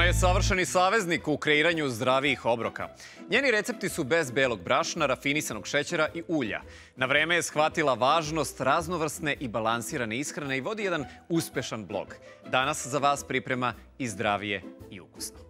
Ona je savršeni saveznik u kreiranju zdravijih obroka. Njeni recepti su bez belog brašna, rafinisanog šećera i ulja. Na vreme je shvatila važnost raznovrsne i balansirane ishrane i vodi jedan uspešan blog. Danas za vas priprema i zdravije i ukusno.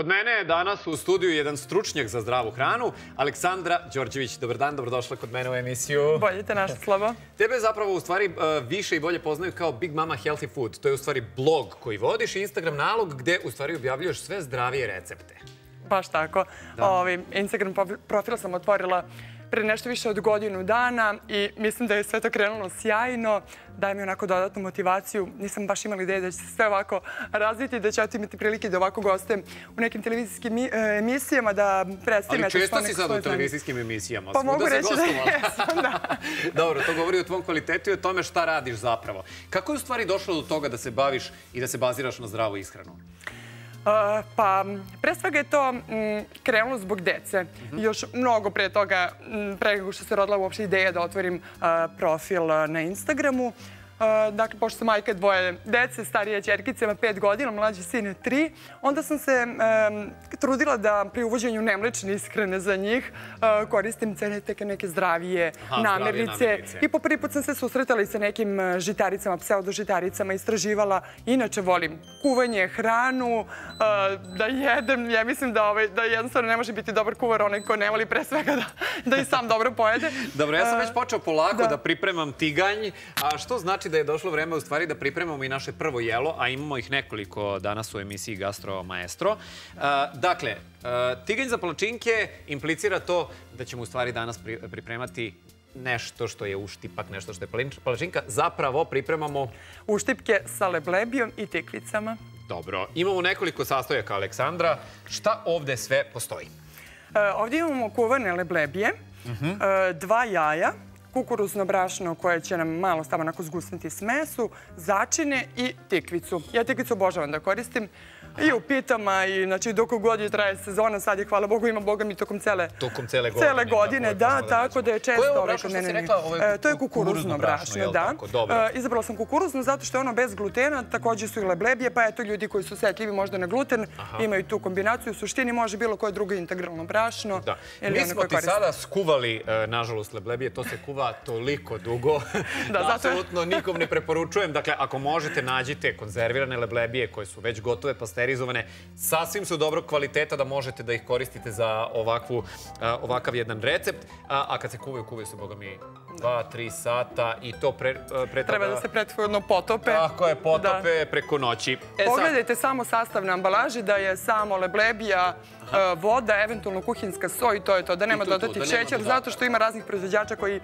Kod mene je danas u studiju jedan stručnjak za zdravu hranu, Aleksandra Đorđević. Dobar dan, dobrodošla kod mene u emisiju. Bolje te našla, Slabo. Tebe zapravo u stvari e, više i bolje poznaju kao Big Mama Healthy Food. To je u stvari blog koji vodiš i Instagram nalog gde u stvari objavljuješ sve zdravije recepte. Baš tako. Ovi, Instagram profil sam otvorila pre nešto više od godinu dana i mislim da je sve to krenulo sjajno. Daje mi onako dodatnu motivaciju. Nisam baš imala ideje da će se sve ovako razviti, da ću imati prilike da ovako gostem u nekim televizijskim e, emisijama, da predstavim... Ali često si sad u televizijskim emisijama. Pa mogu reći da jesam, da. Dobro, to govori o tvom kvalitetu i o tome šta radiš zapravo. Kako je u stvari došlo do toga da se baviš i da se baziraš na zdravu ishranu? Pa, pre svega je to krenulo zbog dece. Još mnogo pre toga, pre nego što se rodila uopšte ideja da otvorim profil na Instagramu. Dakle, pošto sam majka dvoje dece, starija čerkica ima pet godina, mlađi sin je tri, onda sam se trudila da pri uvođenju nemlične iskrene za njih koristim teke neke zdravije namirnice. I po prvi put sam se susretala i sa nekim žitaricama, pseudožitaricama, istraživala. Inače volim kuvanje, hranu, da jedem. Ja mislim da, ovaj, da jednostavno ne može biti dobar kuvar onaj ko ne voli pre svega da, da i sam dobro pojede. Dobro, ja sam već počeo polako da pripremam tiganj. A što znači da je došlo vreme u stvari da pripremamo i naše prvo jelo, a imamo ih nekoliko danas u emisiji Gastro Maestro. Dakle, tiganj za palačinke implicira to da ćemo u stvari danas pripremati nešto što je uštipak, nešto što je palačinka. Zapravo pripremamo... Uštipke sa leblebijom i tikvicama. Dobro. Imamo nekoliko sastojaka, Aleksandra. Šta ovde sve postoji? Ovdje imamo kuvane leblebije, mhm. dva jaja, kukuruzno brašno koje će nam malo stavno onako zgusniti smesu, začine i tikvicu. Ja tikvicu obožavam da koristim. I u pitama i znači dok god je traje sezona, sad je hvala Bogu ima Boga mi tokom cele tokom cele godine. Cele godine, da, tako da je često Koje je ovo brašno što si rekla? E, to je kukuruzno brašno, da. E, izabrala sam kukuruzno zato što je ono bez glutena, takođe su i leblebije, pa eto ljudi koji su setljivi možda na gluten, imaju tu kombinaciju. U suštini može bilo koje drugo integralno brašno. Da. Mi smo ti sada skuvali, e, nažalost, leblebije. To se kuva toliko dugo da apsolutno nikom ne preporučujem. Dakle, ako možete, nađite konzervirane leblebije koje su već gotove, pa sterilizovane. Sasvim su dobrog kvaliteta da možete da ih koristite za ovakvu, ovakav jedan recept. A kad se kuvaju, kuvaju se, boga mi, dva, tri sata i to pre, pre Treba da se prethodno potope. Tako je, potope preko noći. E, Pogledajte samo sastav na ambalaži da je samo leblebija, voda, eventualno kuhinska soj i to je to. Da nema dodati šećer, zato što ima raznih proizvođača koji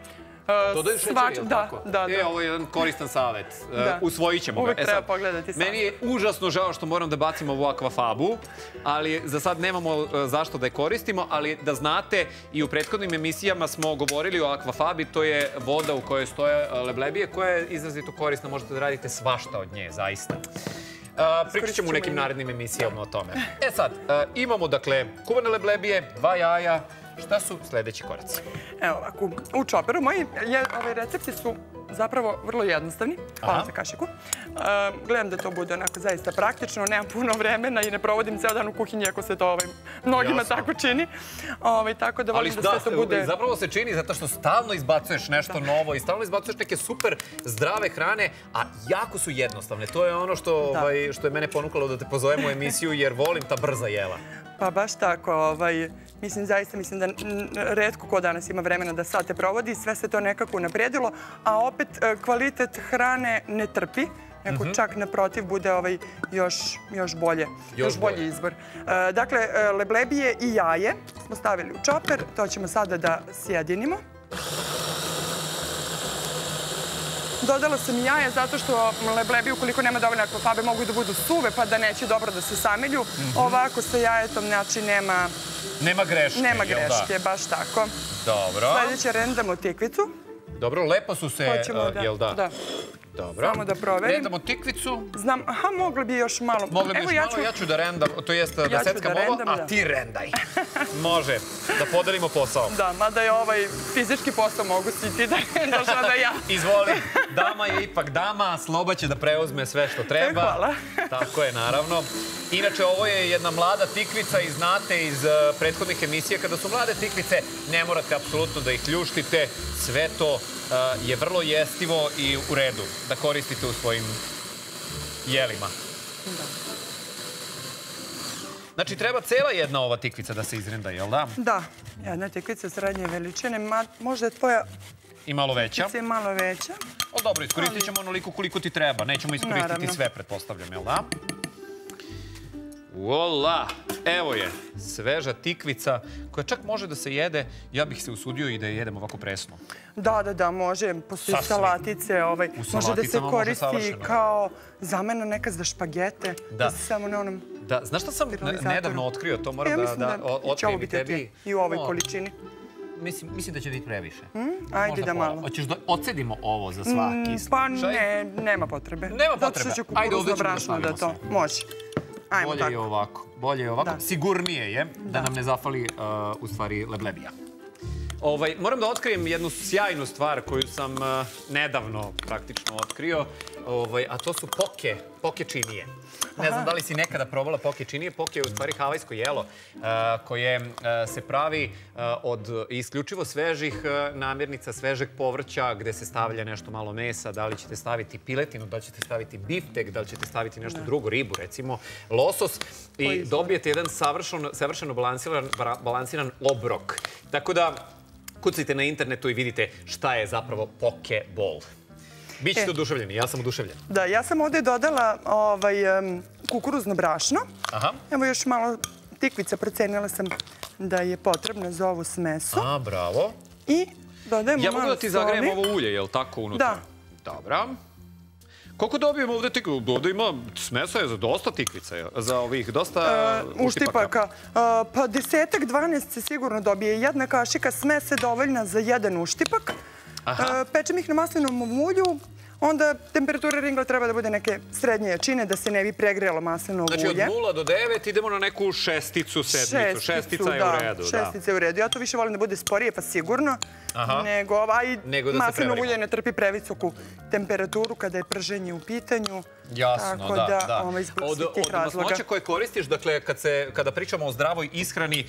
Dodaju šećer, je li tako? Da, da. E, ovo je jedan koristan savet. E, usvojit ćemo ga. Uvijek e, treba pogledati savet. Meni je užasno žao što moram da bacimo ovu akvafabu, ali za sad nemamo e, zašto da je koristimo, ali da znate, i u prethodnim emisijama smo govorili o akvafabi, to je voda u kojoj stoje leblebije, koja je izrazito korisna, možete da radite svašta od nje, zaista. Pričat ćemo u nekim narednim emisijama o tome. E sad, imamo dakle kuvane leblebije, dva jaja, Šta su sledeći koraci? Evo ovako, u čoperu moji je, ove recepti su zapravo vrlo jednostavni. Hvala za kašiku. Gledam da to bude onako zaista praktično, nemam puno vremena i ne provodim ceo dan u kuhinji ako se to ovaj, mnogima tako čini. Ovaj, tako da volim da, sve to bude... Zapravo se čini zato što stalno izbacuješ nešto novo i stalno izbacuješ neke super zdrave hrane, a jako su jednostavne. To je ono što, ovaj, što je mene ponukalo da te pozovem u emisiju jer volim ta brza jela. Pa baš tako. Ovaj, mislim, zaista mislim da redko ko danas ima vremena da sate provodi. Sve se to nekako napredilo, a opet e, kvalitet hrane ne trpi. Neko mhm. čak naprotiv bude ovaj još, još bolje, još, bolji izbor. E, dakle, e, leblebije i jaje smo stavili u čoper. To ćemo sada da sjedinimo. Dodala sam i jaje zato što leblebi ukoliko nema dovoljno akvafabe mogu da budu suve pa da neće dobro da se samelju. Mhm. Ovako sa jajetom znači nema... Nema greške, Nema greške, baš tako. Dobro. Sledeće rendamo tikvicu. Dobro, lepo su se, jel da? Da. Dobro. Samo da proverim. Rendamo tikvicu. Znam, aha, mogli bi još malo. Mogli bi još malo, ja ću da rendam, to jest da seckam ovo, a ti rendaj. Može, da podelimo posao. Da, mada je ovaj fizički posao mogu si ti da rendaš, a da ja. Izvoli, dama je ipak dama, Sloba će da preuzme sve što treba. Hvala. Tako je, naravno. Inače, ovo je jedna mlada tikvica i znate iz uh, prethodnih emisija, kada su mlade tikvice, ne morate apsolutno da ih ljuštite. Sve to je vrlo jestivo i u redu da koristite u svojim jelima. Da. Znači, treba cela jedna ova tikvica da se izrenda, jel da? Da, jedna tikvica srednje veličine. možda je tvoja I malo veća. Tikvica je malo veća. O, dobro, iskoristit ćemo onoliko koliko ti treba. Nećemo iskoristiti sve, pretpostavljam, jel da? Vola! Evo je, sveža tikvica koja čak može da se jede. Ja bih se usudio i da je jedem ovako presno. Da, da, da, može. Postoji salatice. Ovaj, može da se koristi kao zamena neka za špagete. Da. da samo na onom Da, znaš šta sam nedavno otkrio? To moram da, da, da otkrijem i tebi. I u ovoj količini. Mislim, mislim da će biti previše. Mm, ajde da malo. Hoćeš da ocedimo ovo za svaki mm, Pa ne, nema potrebe. Nema potrebe. Zato što će kukuruzno brašno da to može. Ajmo Bolje tako. je ovako. Bolje je ovako. Da. Sigurnije je da, da nam ne zafali uh, u stvari leblebija. Ovaj, moram da otkrijem jednu sjajnu stvar koju sam uh, nedavno praktično otkrio, ovaj, a to su poke, poke činije. Ne znam da li si nekada probala poke činije. Poke je u stvari havajsko jelo uh, koje uh, se pravi uh, od isključivo svežih namirnica, svežeg povrća gde se stavlja nešto malo mesa. Da li ćete staviti piletinu, da li ćete staviti biftek, da li ćete staviti nešto drugo, ribu recimo, losos i dobijete jedan savršeno, savršeno balansiran, balansiran obrok. Tako da kucajte na internetu i vidite šta je zapravo poke bol. Bićete e. oduševljeni, ja sam oduševljen. Da, ja sam ovde dodala ovaj, kukuruzno brašno. Aha. Evo još malo tikvica, procenila sam da je potrebno za ovu smesu. A, bravo. I dodajemo malo soli. Ja mogu da ti zagrejem ovo ulje, je li tako unutra? Da. Dobra. Koliko dobijemo ovde tikvica? Ovde ima smesa je za dosta tikvica, za ovih dosta uh, uštipaka. Uh, pa desetak, dvanest se sigurno dobije. Jedna kašika smese dovoljna za jedan uštipak. Pečem ih na maslinovom ulju, onda temperatura ringla treba da bude neke srednje jačine, da se ne bi pregrelo maslinovo ulje. Znači od 0 do 9 idemo na neku šesticu, sedmicu. Šestica je u redu. Šestica je u redu. Ja to više volim da bude sporije, pa sigurno. Nego ovaj maslinovo ulje ne trpi previsoku temperaturu kada je prženje u pitanju. Jasno, da, da. da. Ovaj, od, od masnoća koje koristiš, dakle, kad se, kada pričamo o zdravoj ishrani,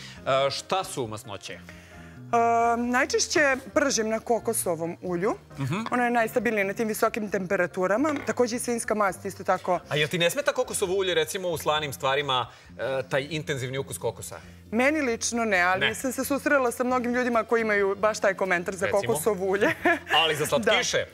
šta su masnoće? Najčešće pržim na kokosovom ulju. Uh Ona je najstabilnija na tim visokim temperaturama. Takođe i svinska mast isto tako. A jel ti ne smeta kokosovo ulje recimo u slanim stvarima, e, taj intenzivni ukus kokosa? Meni lično ne, ali sam se susrela sa mnogim ljudima koji imaju baš taj komentar za kokosovo ulje. ali za slatkiše?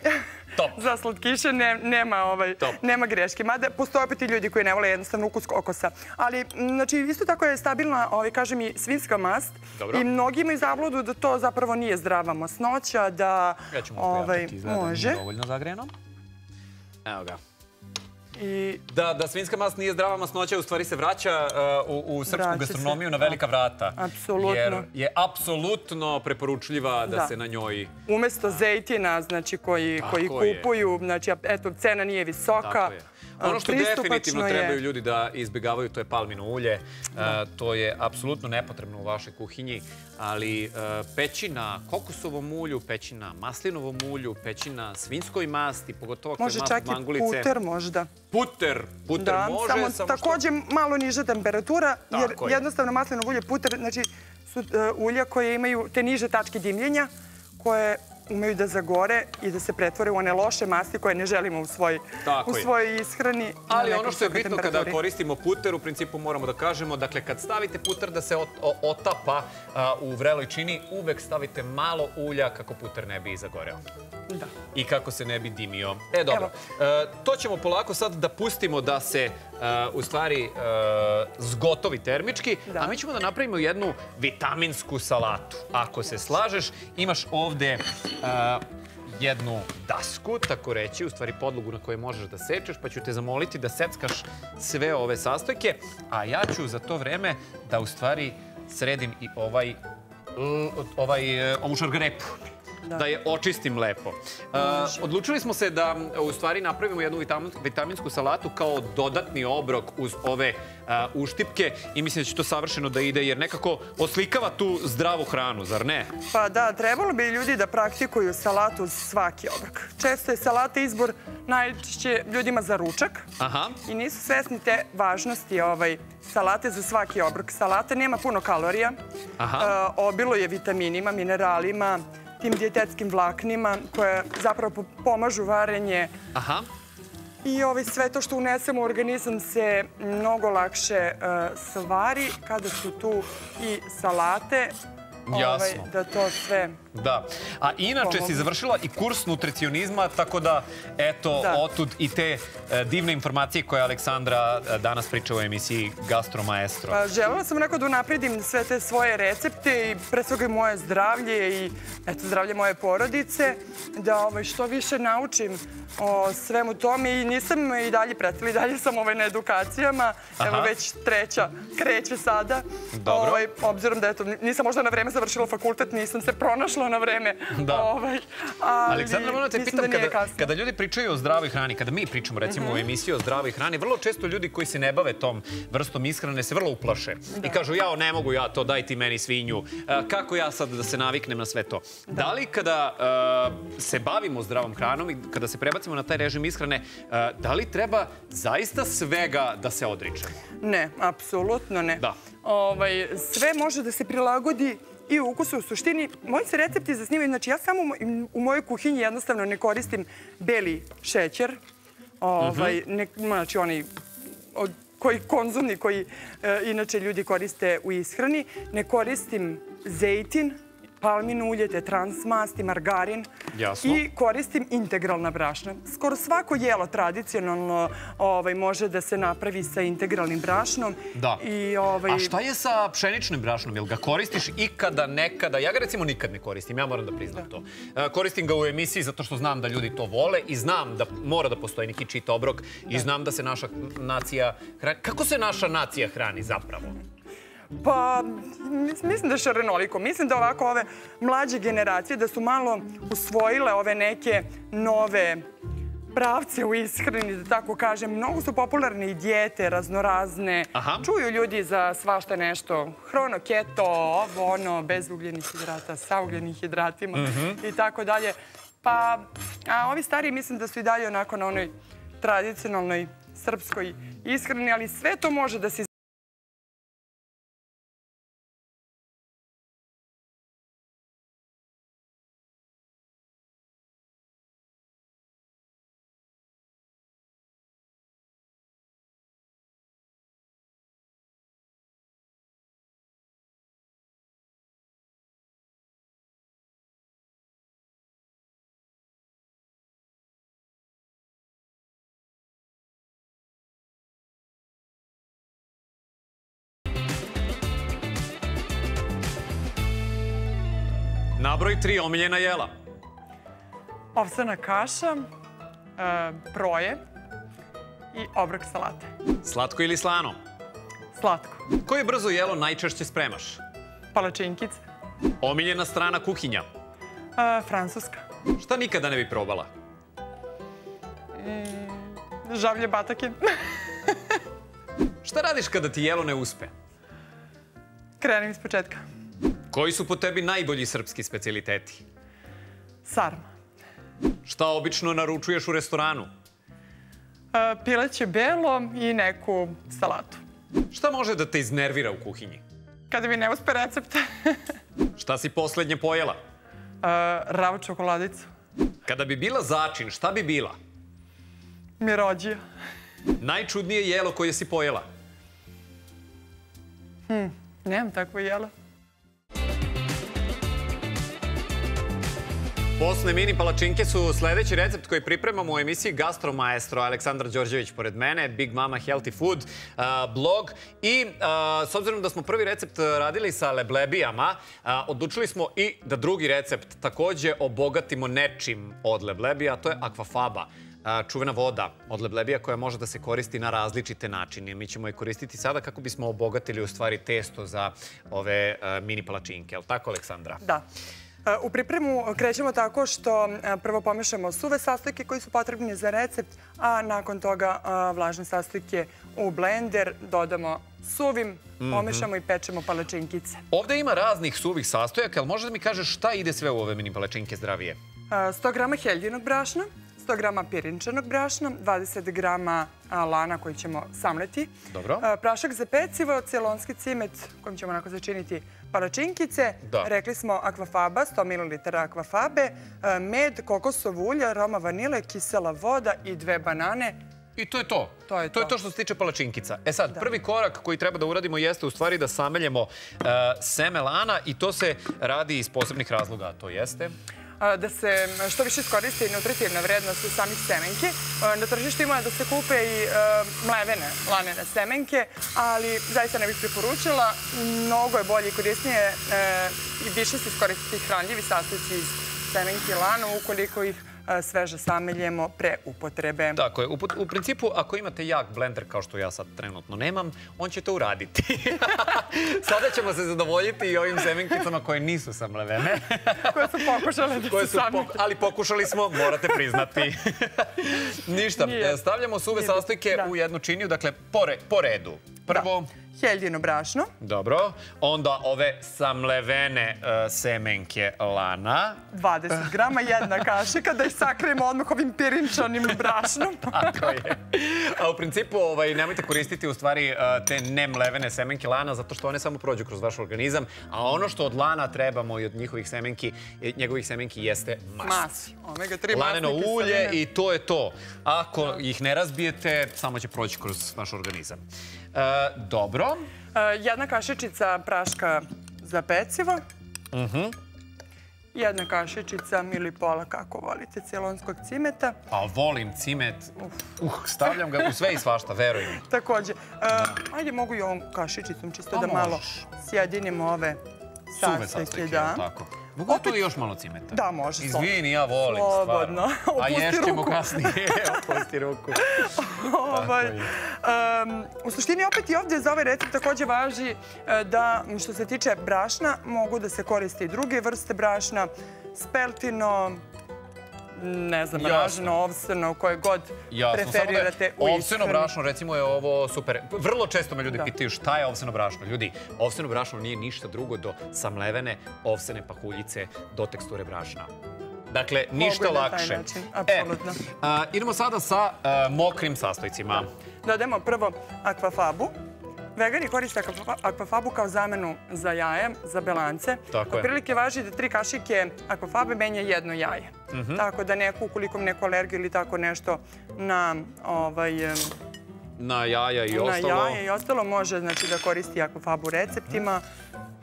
Top. Za slatkiše ne, nema, ovaj, nema greške. Mada postoje opet i ljudi koji ne vole jednostavno ukus kokosa. Ali, znači, isto tako je stabilna, ovaj, kažem i svinska mast. Dobro. I mnogi imaju zabludu da to zapravo nije zdrava masnoća, da... Ja ću mu ovaj, izgleda da nije dovoljno zagrejeno. Evo ga. I... Da, da svinska mast nije zdrava masnoća, u stvari se vraća uh, u, u srpsku gastronomiju na velika vrata. Apsolutno. Jer je apsolutno preporučljiva da, da, se na njoj... Umesto zejtina, znači, koji, koji kupuju, znači, eto, cena nije visoka. Ono što definitivno trebaju ljudi da izbjegavaju, to je palmino ulje. Da. To je apsolutno nepotrebno u vašoj kuhinji, ali peći na kokosovom ulju, peći na maslinovom ulju, peći na svinskoj masti, pogotovo ako je mast mangulice. Može čak i puter možda. Puter, puter da, može. Samo, samo takođe malo niža temperatura, jer jednostavno maslinovo ulje, puter, znači su uh, ulja koje imaju te niže tačke dimljenja, koje umeju da zagore i da se pretvore u one loše masti koje ne želimo u, svoj, u svojoj ishrani. Ali ono što je bitno kada koristimo puter, u principu moramo da kažemo, dakle kad stavite puter da se otapa u vreloj čini, uvek stavite malo ulja kako puter ne bi zagoreo. Da. I kako se ne bi dimio. E, dobro. E, to ćemo polako sad da pustimo da se u stvari zgotovi termički, da. a mi ćemo da napravimo jednu vitaminsku salatu. Ako se slažeš, imaš ovde jednu dasku, tako reći, u stvari podlogu na kojoj možeš da sečeš, pa ću te zamoliti da seckaš sve ove sastojke, a ja ću za to vreme da u stvari sredim i ovaj, ovaj, e, ovu šargarepu da. da je očistim lepo. Uh, odlučili smo se da u stvari napravimo jednu vitaminsku salatu kao dodatni obrok uz ove uh, uštipke i mislim da će to savršeno da ide jer nekako oslikava tu zdravu hranu, zar ne? Pa da, trebalo bi ljudi da praktikuju salatu uz svaki obrok. Često je salata izbor najčešće ljudima za ručak Aha. i nisu svesni te važnosti ovaj, salate za svaki obrok. Salata nema puno kalorija, Aha. Uh, obilo je vitaminima, mineralima, tim dijetetskim vlaknima koje zapravo pomažu varenje. Aha. I ovaj, sve to što unesemo u organizam se mnogo lakše uh, stvari kada su tu i salate, Ovaj, da to sve... Da. A inače si završila i kurs nutricionizma, tako da, eto, da. otud i te e, divne informacije koje Aleksandra e, danas priča u emisiji Gastro Maestro. Pa, želela sam neko da unapredim sve te svoje recepte i pre svega i moje zdravlje i eto, zdravlje moje porodice, da ovaj, što više naučim o svemu tome i nisam i dalje prestala i dalje sam ovaj, na edukacijama. Aha. Evo već treća kreće sada. Dobro. Ovaj, obzirom da eto, nisam možda na vreme završila fakultet, nisam se pronašla na vreme. Da. Ovaj, ali, Aleksandra, moram da te pitam, da kada, kada ljudi pričaju o zdravoj hrani, kada mi pričamo recimo uh -huh. u mhm. emisiji o zdravoj hrani, vrlo često ljudi koji se ne bave tom vrstom ishrane se vrlo uplaše. Da. I kažu, ja ne mogu ja to, daj ti meni svinju. E, kako ja sad da se naviknem na sve to? Da, da li kada uh, se bavimo zdravom hranom i kada se prebacimo na taj režim ishrane, uh, da li treba zaista svega da se odričemo? Ne, apsolutno ne. Da. Ovaj, sve može da se prilagodi i ukusu. U suštini, moji se recepti zasnivaju, znači ja samo u mojoj kuhinji jednostavno ne koristim beli šećer, ovaj, mhm. ne, znači onaj koji konzumni, koji e, inače ljudi koriste u ishrani. Ne koristim zejtin, palmino ulje, te transmasti, margarin. Jasno. I koristim integralna brašna. Skoro svako jelo tradicionalno ovaj, može da se napravi sa integralnim brašnom. Da. I, ovaj... A šta je sa pšeničnim brašnom? Jel ga koristiš ikada, nekada? Ja ga recimo nikad ne koristim, ja moram da priznam da. to. E, koristim ga u emisiji zato što znam da ljudi to vole i znam da mora da postoji neki čit obrok i da. znam da se naša nacija hrani. Kako se naša nacija hrani zapravo? Pa, mislim da je šarenoliko. Mislim da ovako ove mlađe generacije da su malo usvojile ove neke nove pravce u ishrani, da tako kažem. Mnogo su popularne i dijete, raznorazne. Aha. Čuju ljudi za svašta nešto. Hrono, keto, ovo, ono, bez ugljenih hidrata, sa ugljenih hidratima -hmm. i tako dalje. Pa, a ovi stariji mislim da su i dalje onako na onoj tradicionalnoj srpskoj ishrani, ali sve to može da se Nabroj tri omiljena jela. Ovsana kaša, e, proje i obrok salate. Slatko ili slano? Slatko. Koje brzo jelo najčešće spremaš? Palačinkice. Omiljena strana kuhinja? A, francuska. Šta nikada ne bi probala? Žavlje batake. Šta radiš kada ti jelo ne uspe? Krenem iz početka. Koji su po tebi najbolji srpski specialiteti? Sarma. Šta obično naručuješ u restoranu? A, pileće belo i neku salatu. Šta može da te iznervira u kuhinji? Kada mi ne uspe recept, Šta si poslednje pojela? a, ravu čokoladicu. Kada bi bila začin, šta bi bila? Mirođija. Najčudnije jelo koje si pojela? Nemam takvo jelo. Posne mini palačinke su sledeći recept koji pripremamo u emisiji Gastro Maestro. Aleksandar Đorđević pored mene, Big Mama Healthy Food, uh, blog. I uh, s obzirom da smo prvi recept radili sa leblebijama, uh, odlučili smo i da drugi recept takođe obogatimo nečim od leblebija, a to je akvafaba čuvena voda od leblebija koja može da se koristi na različite načine. Mi ćemo je koristiti sada kako bismo obogatili u stvari testo za ove mini palačinke. Je li tako, Aleksandra? Da. U pripremu krećemo tako što prvo pomešamo suve sastojke koji su potrebni za recept, a nakon toga vlažne sastojke u blender dodamo suvim, pomešamo i pečemo palačinkice. Ovde ima raznih suvih sastojaka, ali možda da mi kažeš šta ide sve u ove mini palačinke zdravije? 100 grama heljdinog brašna, 100 grama pirinčanog brašna, 20 grama lana koji ćemo samleti. Dobro. Prašak za pecivo, celonski cimet kojim ćemo onako začiniti palačinkice. Da. Rekli smo akvafaba, 100 ml akvafabe, med, kokosov ulje, aroma vanile, kisela voda i dve banane. I to je to. To je to. je to. to što se tiče palačinkica. E sad, prvi korak koji treba da uradimo jeste u stvari da sameljemo uh, seme lana i to se radi iz posebnih razloga, to jeste da se što više iskoristi nutritivna vrednost samih semenki. Na tržištu ima da se kupe i mlevene lanene semenke, ali zaista ne bih preporučila. Mnogo je bolje i korisnije i više se iskoristiti hranljivi sastojci iz semenki lana ukoliko ih sveže sameljemo pre upotrebe. Tako je. U, u principu, ako imate jak blender, kao što ja sad trenutno nemam, on će to uraditi. Sada ćemo se zadovoljiti i ovim semenkicama koje nisu samlevene. koje su pokušale da koje su. Ali pokušali smo, morate priznati. Ništa. Nije. Stavljamo suve sastojke Da. u jednu činiju, dakle, po, re, po redu. Prvo... Da. Heljino brašno. Dobro. Onda ove samlevene uh, semenke lana. 20 grama, jedna kašika, da ih sakrijemo odmah ovim pirinčanim brašnom. Tako je. A u principu ovaj, nemojte koristiti u stvari uh, te nemlevene semenke lana zato što one samo prođu kroz vaš organizam, a ono što od lana trebamo i od njihovih semenki, njegovih semenki jeste mast. Mas. Omega 3 Laneno ulje i to je to. Ako ih ne razbijete, samo će proći kroz vaš organizam. Uh, dobro. E, Jedna kašičica praška za pecivo. Mhm. Jedna kašičica ili pola, kako volite, celonskog cimeta. Pa volim cimet. Uh, stavljam ga u sve i svašta, verujem. Takođe, e, ajde mogu i ovom kašičicom čisto Pa da malo sjedinimo ove Suve sastojke. sastojke, Da. tako. Mogu Opet- li još malo cimeta? Da, može. Izvini, ja volim, Slobodno. stvarno. A ješćemo kasnije. Opusti ruku. Ovaj, em, u suštini opet i ovdje za ovaj recept takođe važi e, da što se tiče brašna mogu da se koriste i druge vrste brašna, speltino, ne znam, raženo, ovseno, koje god Jasno, preferirate u da je ovseno brašno, recimo, je ovo super. Vrlo često me ljudi Da. pitaju šta je ovseno brašno. Ljudi, ovseno brašno nije ništa drugo do samlevene ovsene pahuljice do teksture brašna. Dakle, ništa lakše. način. E, a, idemo sada sa a, mokrim sastojcima. Dodajemo prvo akvafabu. Vegani koriste akvafa- akvafabu kao zamenu za jaje, za belance. Tako je. Otprilike važi da tri kašike akvafabe menja jedno jaje. Mhm. Tako da neko, ukoliko ima neku alergiju ili tako nešto na, ovaj, Na jaja i na ostalo. jaje i ostalo, može znači, da koristi akvafabu receptima.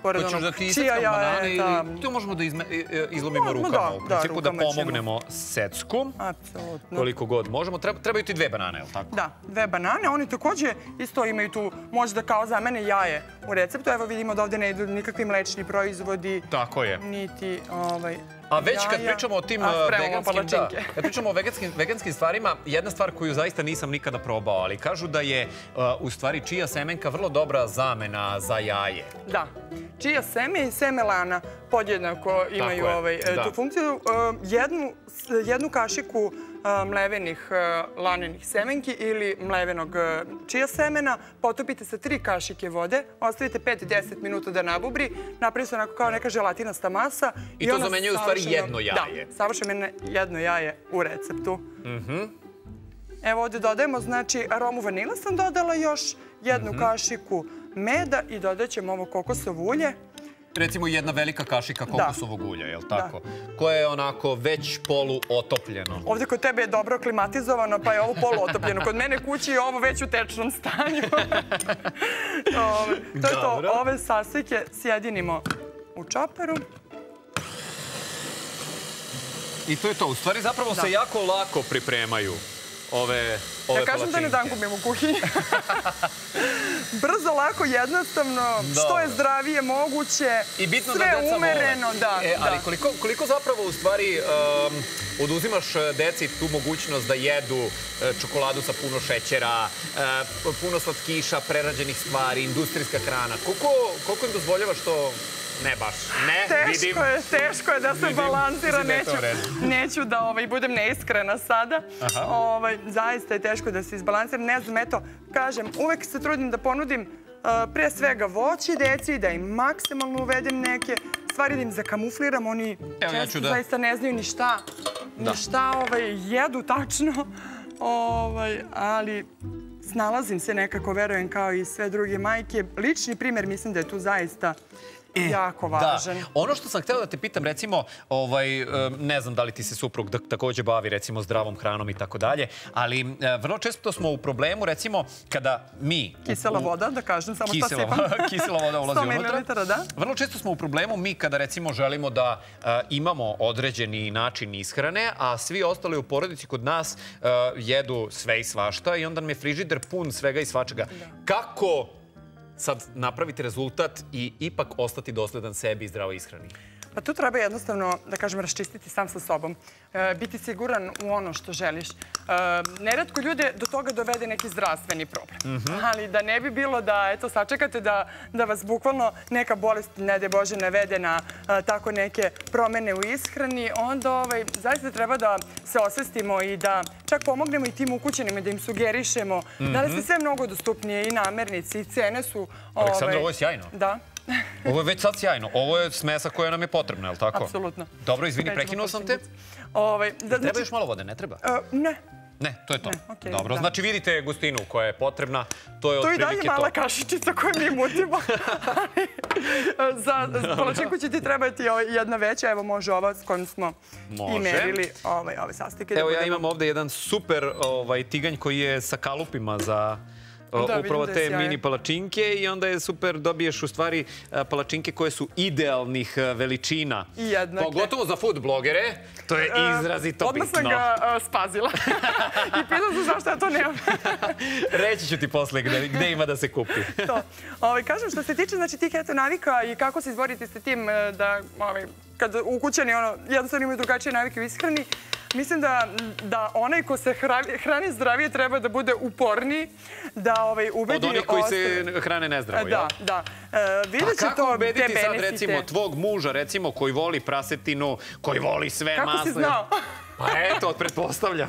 Pored Hoćeš onog da ti čija iseckam banane ili to možemo da izme, e, e, izlomimo Ma, ma rukama? da, u da, principu da, ćemo. pomognemo secku. Apsolutno. Koliko god možemo. Treba, trebaju ti dve banane, je li tako? Da, dve banane. Oni takođe isto imaju tu možda kao za mene jaje u receptu. Evo vidimo da ovde ne idu nikakvi mlečni proizvodi, Tako je. niti ovaj, A već kad pričamo o tim veganskim, da, kad pričamo o veganskim, veganskim stvarima, jedna stvar koju zaista nisam nikada probao, ali kažu da je u stvari čija semenka vrlo dobra zamena za jaje. Da. Čija seme i seme lana podjednako imaju ovaj, e, da. tu funkciju. Jednu, jednu kašiku mlevenih lanenih semenki ili mlevenog čija semena, potopite sa tri kašike vode, ostavite 5-10 minuta da nabubri, napravi se onako kao neka želatinasta masa. I, to zamenjuje u stvari jedno jaje. Da, savršeno jedno jaje u receptu. Mhm. Evo ovde dodajemo, znači, aromu vanila sam dodala još, jednu mhm. kašiku meda i dodat ćemo ovo kokosovo ulje recimo jedna velika kašika kokosovog ulja, je li tako? Koje je onako već polu otopljeno. Ovde kod tebe je dobro klimatizovano, pa je ovo polu otopljeno. Kod mene kući je ovo već u tečnom stanju. to je to. Ove sasike sjedinimo u čoperu. I to je to. U stvari zapravo se jako lako pripremaju ove, ove Ja kažem da ne dangumim u kuhinji. Brzo, lako, jednostavno, što je zdravije moguće, I bitno sve da umereno. Da, e, ali da. koliko, koliko zapravo u stvari um, oduzimaš e, deci tu mogućnost da jedu uh, čokoladu sa puno šećera, uh, puno slatkiša, prerađenih stvari, industrijska hrana. Koliko, koliko im dozvoljavaš to Ne baš. Ne, teško vidim. Je, teško je da se balansira. Da neću, neću da ovaj, budem neiskrena sada. Ovaj, zaista je teško da se izbalansira. Ne znam, eto, kažem, uvek se trudim da ponudim uh, pre svega voći deci, da im maksimalno uvedem neke stvari, da im zakamufliram. Oni Evo, često ja da... zaista ne znaju ni šta, da. ni šta ovaj, jedu tačno. Ovaj, ali snalazim se nekako, verujem, kao i sve druge majke. Lični primer mislim da je tu zaista E, jako da. važan. Da. Ono što sam htela da te pitam, recimo, ovaj, ne znam da li ti se suprug takođe bavi, recimo, zdravom hranom i tako dalje, ali vrlo često smo u problemu, recimo, kada mi... Kisela voda, da kažem, samo šta sipam. Kisela voda ulazi unutra. 100 ml, da. Vrlo često smo u problemu mi kada, recimo, želimo da uh, imamo određeni način ishrane, a svi ostali u porodici kod nas uh, jedu sve i svašta i onda nam je frižider pun svega i svačega. Da. Kako sad napraviti rezultat i ipak ostati dosledan sebi i zdravoj ishrani? Pa tu treba jednostavno, da kažem, raščistiti sam sa sobom. E, biti siguran u ono što želiš. E, neretko ljude do toga dovede neki zdravstveni problem. Mhm. Ali da ne bi bilo da, eto, sačekate da, da vas bukvalno neka bolest, ne de Bože, navede na e, tako neke promene u ishrani, onda ovaj, zaista treba da se osvestimo i da čak pomognemo i tim ukućenima, da im sugerišemo. Da li mhm. sve mnogo dostupnije i namernici i cene su... Aleksandra, ovaj, ovo je sjajno. Da. Ovo je već sad sjajno. Ovo je smesa koja nam je potrebna, je li tako? Apsolutno. Dobro, izvini, prekinuo sam te. Ovaj, da, treba znači- još malo vode, ne treba? Uh, ne. Ne, to je to. Ne, okay, Dobro, da. znači vidite gustinu koja je potrebna. To je to. I dalje mala kašičica koju mi mutimo. za palačinku će ti trebati jedna veća. Evo može ova s kojom smo može. i merili ovaj, ove sastike. Evo da ja imam ovde jedan super ovaj, tiganj koji je sa kalupima za da, upravo da te mini palačinke i onda je super, dobiješ u stvari palačinke koje su idealnih veličina. I jednake. Pogotovo za food blogere, to je e, izrazito bitno. Odmah sam ga spazila i pitao sam zašto ja to nemam. Reći ću ti posle gde, gde ima da se kupi. to. Ove, ovaj, kažem, što se tiče znači, tih eto navika i kako se izboriti sa tim e, da ovaj, kad ukućani ono, jednostavno imaju drugačije navike u ishrani, Mislim da, da onaj ko se hrani zdravije treba da bude uporniji, da ovaj, ubedi... Od onih koji se hrane nezdravo, da, jel? Da, da. E, vidjet će to te benefite. A kako ubediti sad, recimo, tvog muža, recimo, koji voli prasetinu, koji voli sve kako masle? Kako si znao? Pa eto, pretpostavljam.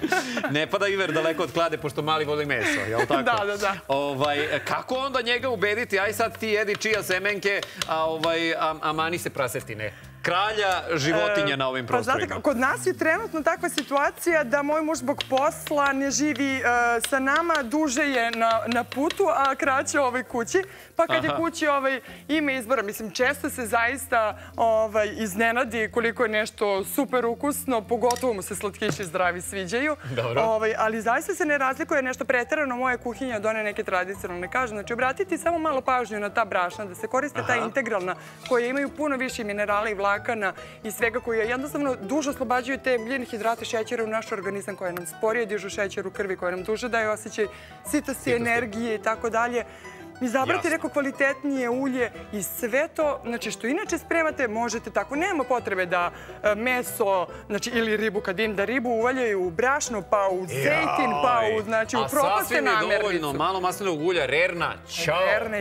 ne pada Iver daleko od klade, pošto mali voli meso, jel tako? Da, da, da. Ovaj, kako onda njega ubediti? Aj sad ti jedi čija semenke, a, ovaj, a, a mani se prasetine kralja životinja na ovim prostorima. Pa znate, kod nas je trenutno takva situacija da moj muž zbog posla ne živi e, sa nama, duže je na, na putu, a kraće ovoj kući. Pa kad je kući ovaj, ima izbora, mislim, često se zaista ovaj, iznenadi koliko je nešto super ukusno, pogotovo mu se slatkiši zdravi sviđaju. Dobro. Ovaj, ali zaista se ne razlikuje nešto preterano moje kuhinje od one neke tradicionalne kaže. Znači, obratiti samo malo pažnju na ta brašna, da se koriste ta integralna, koja imaju puno više minerala i vlakana i svega koje jednostavno duže oslobađaju te mljene hidrate šećera u naš organizam koje nam sporije dižu šećer u krvi, koje nam duže daju osjećaj sitosti, energije i tako dalje. Izabrati neko kvalitetnije ulje i sve to, znači što inače spremate, možete tako. Nema potrebe da e, meso, znači ili ribu kad im da ribu uvaljaju u brašno, pa u zejtin, pa u, znači, u propaste A sasvim je dovoljno namernicu. malo maslinovog ulja, rerna, čao,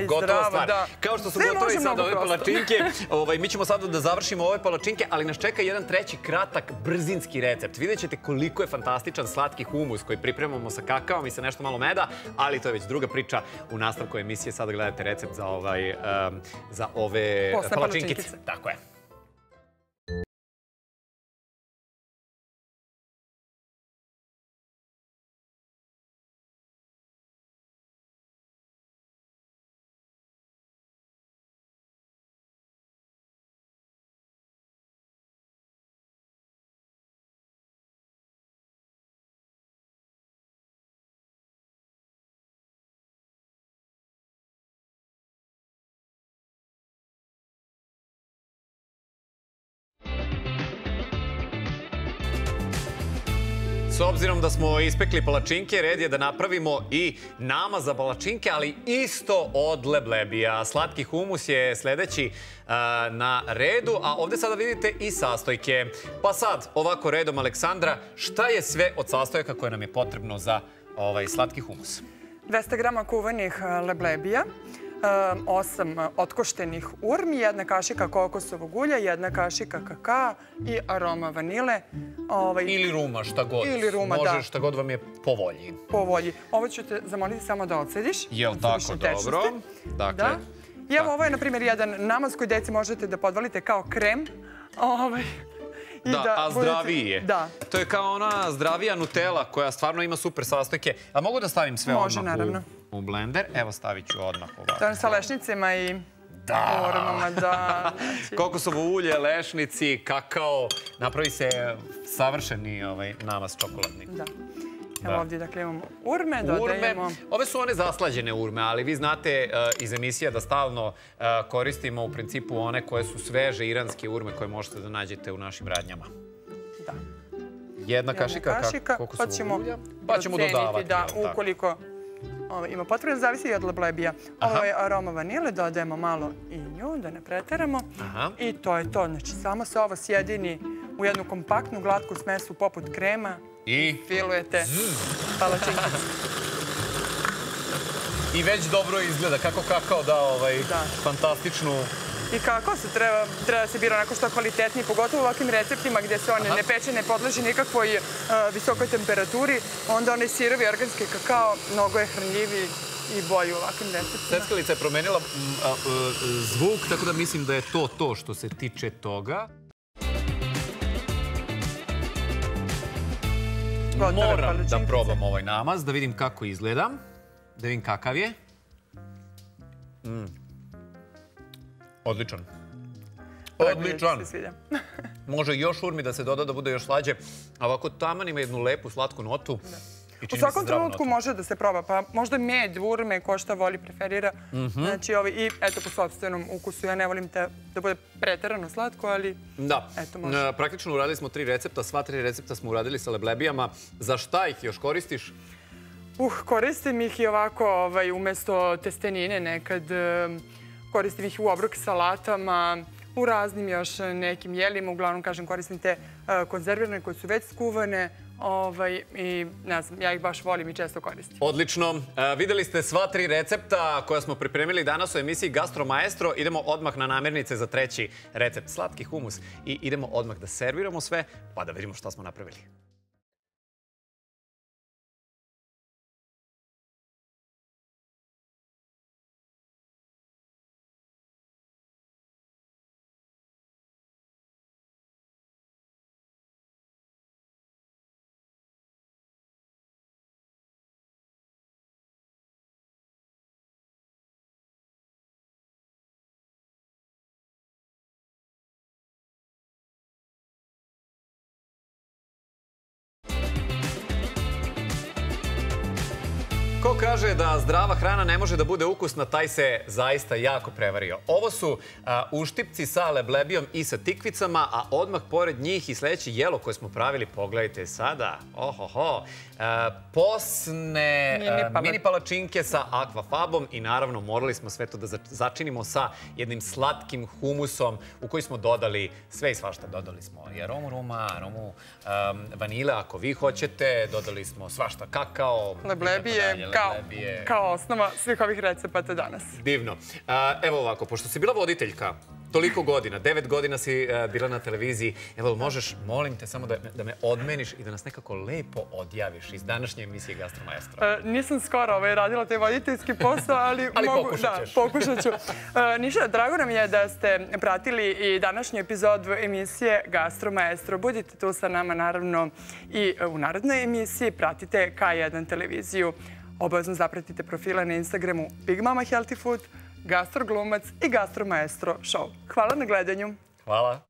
gotova stvar. da. Kao što su Sve gotove može i sad ove palačinke, ovaj, mi ćemo sad da završimo ove palačinke, ali nas čeka jedan treći kratak, brzinski recept. Vidjet ćete koliko je fantastičan slatki humus koji pripremamo sa kakaom i sa nešto malo meda, ali to je već druga priča. U nastavku emisije sada gledate recept za, ovaj, za ove palačinkice. Tako je. Obzirom da smo ispekli palačinke, red je da napravimo i nama za palačinke, ali isto od leblebija. Slatki humus je sledeći a, na redu, a ovde sada vidite i sastojke. Pa sad, ovako redom, Aleksandra, šta je sve od sastojaka koje nam je potrebno za ovaj slatki humus? 200 grama kuvanih e, leblebija, 8 otkoštenih urmi, jedna kašika kokosovog ulja, jedna kašika kakaa i aroma vanile. Ovaj, Ili ruma, šta god. Ili ruma, Može da. šta god vam je po volji. po volji. Ovo ću te zamoliti samo da odsediš. Jel tako, dobro. Dakle, Da. I evo, ovo je, na primjer, jedan namaz koji deci možete da podvalite kao krem. Ovaj, i Da, a zdraviji je. Da. To je kao ona zdravija Nutella koja stvarno ima super sastojke. A mogu da stavim sve Može, odmah naravno. U, u blender? Evo stavit ću odmah ovako. To je sa lešnicima i Da. urmama, da. Znači, Kokosovo ulje, lešnici, kakao. Napravi se savršeni ovaj, namaz čokoladni. da. Evo Da. ovdje, dakle, imamo urme, Urme, dodajemo... ove su one zaslađene urme, ali vi znate eh, iz emisija da stalno eh, koristimo u principu one koje su sveže iranske urme koje možete da nađete u našim radnjama. Da. Jedna kašika, kašika, kako pa ćemo, ulja, pa ćemo dodavati. Da, ukoliko ovaj, ima potrebe, zavisi i od leblebija. Ovo je aroma vanile, dodajemo malo i nju, da ne preteramo. Aha. I to je to. Znači, samo se ovo sjedini u jednu kompaktnu, glatku smesu poput krema. I, Filujete palačinkice. I već dobro izgleda. Kako kakao da ovaj, Da. fantastičnu... I kako se treba, treba da se bira onako što kvalitetniji, pogotovo u ovakvim receptima gdje se on ne peče, ne podleži nikakvoj uh, visokoj temperaturi, onda onaj sirovi organski kakao mnogo je hranljiviji i bolji u ovakvim receptima. Ceckalica je promenila a, e, zvuk, tako da mislim da je to to što se tiče toga. Moram da probam ovaj namaz, da vidim kako izgleda. Da vidim kakav je. Mm. Odličan. Da Odličan. Može još urmi da se doda da bude još slađe. A ovako taman ima jednu lepu, slatku notu. I U svakom trenutku notu. može da se proba, pa možda med, urme, ko šta voli, preferira. Mhm. Znači, ovaj, i eto, po sobstvenom ukusu. Ja ne volim te da bude preterano slatko, ali Da. Eto, može. E, Praktično uradili smo tri recepta, sva tri recepta smo uradili sa leblebijama. Za šta ih još koristiš? Uh, koristim ih i ovako ovaj, umesto testenine nekad. Koristim ih u obrok salatama, u raznim još nekim jelima. Uglavnom, kažem, koristim te eh, konzervirane koje su već skuvane. Ovaj, I ne znam, ja ih baš volim i često koristim. Odlično. E, videli ste sva tri recepta koja smo pripremili danas u emisiji Gastro Maestro. Idemo odmah na namirnice za treći recept. Slatki humus. I idemo odmah da serviramo sve, pa da vidimo šta smo napravili. Kaže da zdrava hrana ne može da bude ukusna, taj se zaista jako prevario. Ovo su a, uštipci sa leblebijom i sa tikvicama, a odmah pored njih i sledeće jelo koje smo pravili, pogledajte sada, ohoho, a, posne Mini palačinke sa akvafabom i naravno morali smo sve to da začinimo sa jednim slatkim humusom u koji smo dodali sve i svašta. Dodali smo i aromu ruma, aromu um, vanile ako vi hoćete, dodali smo svašta kakao, leblebije, kao, kao osnova svih ovih recepata danas. Divno. Evo ovako, pošto si bila voditeljka, toliko godina, devet godina si uh, bila na televiziji. Evo, možeš, molim te, samo da, da me odmeniš i da nas nekako lepo odjaviš iz današnje emisije Gastro Maestro. E, nisam skoro ovaj, radila te voditeljski posao, ali, ali mogu, pokušat da, pokušat ću. E, Niša, drago nam je da ste pratili i današnju epizodu emisije Gastro Maestro. Budite tu sa nama, naravno, i u narodnoj emisiji. Pratite K1 televiziju. Obavezno zapratite profile na Instagramu Big Mama Healthy Food, Gastro Glumac i Gastro Maestro Show. Hvala na gledanju. Hvala.